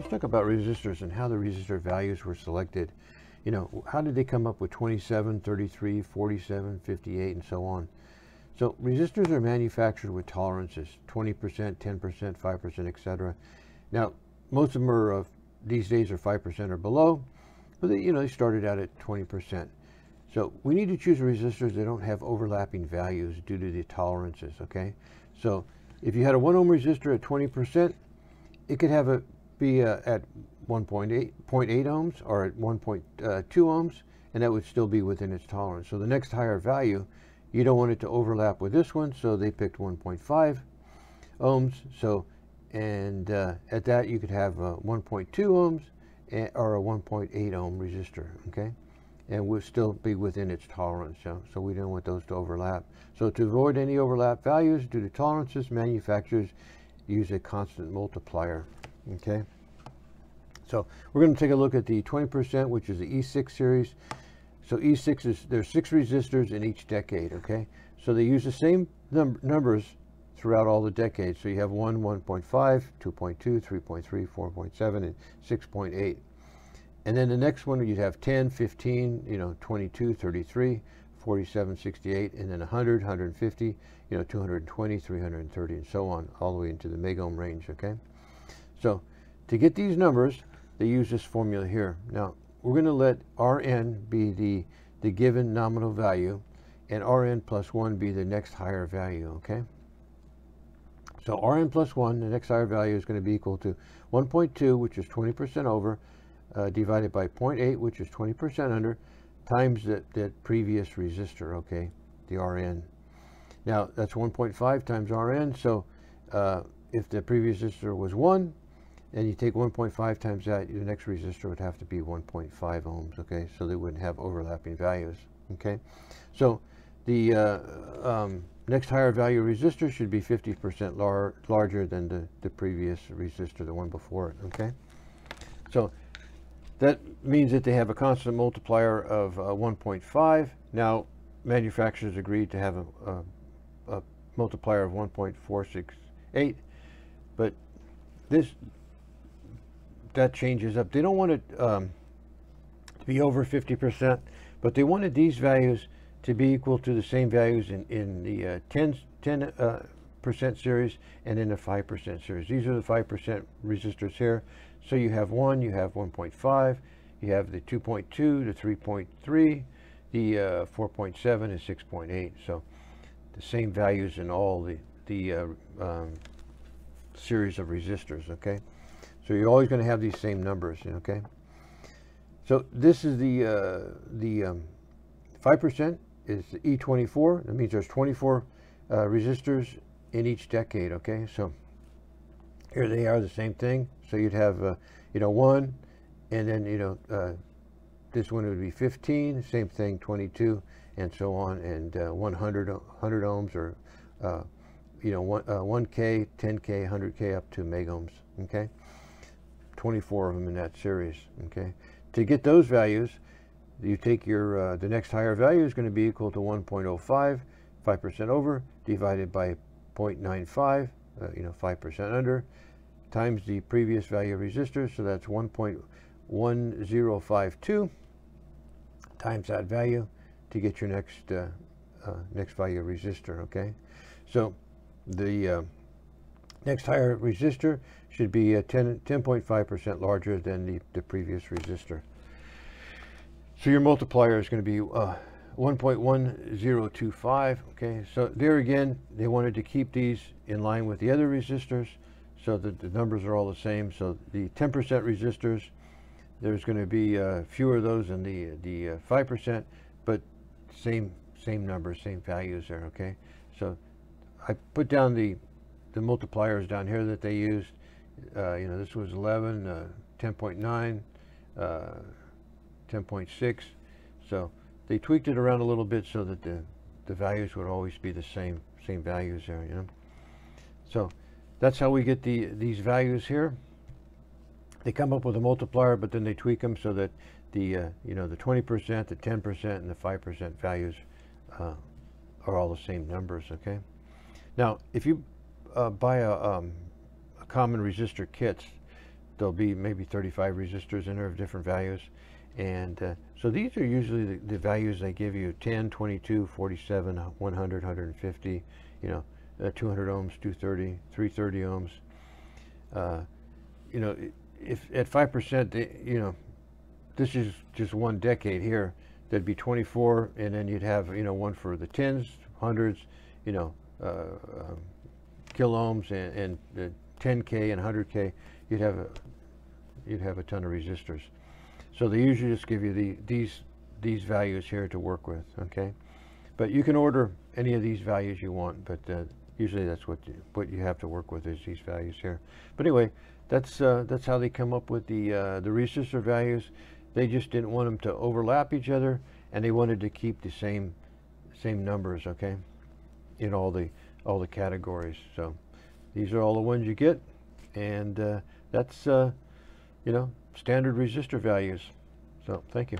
Let's talk about resistors and how the resistor values were selected. You know, how did they come up with 27, 33, 47, 58, and so on? So resistors are manufactured with tolerances, 20%, 10%, 5%, etc. Now, most of them are, uh, these days are 5% or below, but they, you know, they started out at 20%. So we need to choose resistors that don't have overlapping values due to the tolerances, okay? So if you had a 1 ohm resistor at 20%, it could have a be uh, at 1.8 ohms or at 1.2 uh, ohms, and that would still be within its tolerance. So the next higher value, you don't want it to overlap with this one, so they picked 1.5 ohms. So, and uh, at that you could have 1.2 ohms or a 1.8 ohm resistor, okay? And would still be within its tolerance, so, so we don't want those to overlap. So to avoid any overlap values due to tolerances, manufacturers use a constant multiplier. Okay. So we're going to take a look at the 20%, which is the E6 series. So E6 is, there's six resistors in each decade, okay? So they use the same num numbers throughout all the decades. So you have 1, 1.5, 2.2, 3.3, 4.7, and 6.8. And then the next one, you'd have 10, 15, you know, 22, 33, 47, 68, and then 100, 150, you know, 220, 330, and so on, all the way into the megohm range, okay? So to get these numbers, they use this formula here. Now, we're going to let Rn be the, the given nominal value, and Rn plus 1 be the next higher value, okay? So Rn plus 1, the next higher value, is going to be equal to 1.2, which is 20% over, uh, divided by 0.8, which is 20% under, times that, that previous resistor, okay, the Rn. Now, that's 1.5 times Rn, so uh, if the previous resistor was 1, and you take 1.5 times that, your next resistor would have to be 1.5 ohms, okay? So they wouldn't have overlapping values, okay? So the uh, um, next higher value resistor should be 50% lar larger than the, the previous resistor, the one before it, okay? So that means that they have a constant multiplier of uh, 1.5. Now, manufacturers agreed to have a, a, a multiplier of 1.468, but this that changes up. They don't want it um, to be over 50%, but they wanted these values to be equal to the same values in, in the uh, 10, 10 uh, percent series and in the 5% series. These are the 5% resistors here. So you have 1, you have 1.5, you have the 2.2, the 3.3, the uh, 4.7 and 6.8. So the same values in all the, the uh, um, series of resistors, okay? So you're always going to have these same numbers, okay? So this is the uh, the um, 5% is the E24. That means there's 24 uh, resistors in each decade, okay? So here they are, the same thing. So you'd have, uh, you know, one, and then, you know, uh, this one would be 15, same thing, 22, and so on, and uh, 100, 100 ohms or, uh, you know, one, 1K, 10K, 100K up to megohms, okay? 24 of them in that series, okay? To get those values, you take your, uh, the next higher value is going to be equal to 1.05, 5% over, divided by 0.95, uh, you know, 5% under, times the previous value of resistors, so that's 1.1052 times that value to get your next uh, uh, next value of resistor, okay? So the uh, next higher resistor should be 10.5% larger than the, the previous resistor. So your multiplier is going to be uh, 1.1025. Okay, so there again, they wanted to keep these in line with the other resistors so that the numbers are all the same. So the 10% resistors, there's going to be uh, fewer of those than the the 5%, uh, but same same numbers, same values there. Okay, so I put down the the multipliers down here that they used. Uh, you know, this was 11, uh, 10.9, uh, 10.6. So they tweaked it around a little bit so that the, the values would always be the same, same values there, you know. So that's how we get the these values here. They come up with a multiplier, but then they tweak them so that the, uh, you know, the 20%, the 10%, and the 5% values uh, are all the same numbers, okay? Now, if you uh, buy a, um, common resistor kits, there'll be maybe 35 resistors in there of different values. And uh, so these are usually the, the, values they give you 10, 22, 47, 100, 150, you know, uh, 200 ohms, 230, 330 ohms. Uh, you know, if at 5%, you know, this is just one decade here, there'd be 24, and then you'd have, you know, one for the tens, hundreds, you know, uh, um, kilo ohms and, and the 10K and 100K, you'd have a, you'd have a ton of resistors. So they usually just give you the, these, these values here to work with, okay? But you can order any of these values you want, but uh, usually that's what you, what you have to work with is these values here. But anyway, that's uh, that's how they come up with the uh, the resistor values. They just didn't want them to overlap each other, and they wanted to keep the same same numbers, okay, in all the all the categories. So these are all the ones you get, and uh, that's uh, you know standard resistor values. So thank you.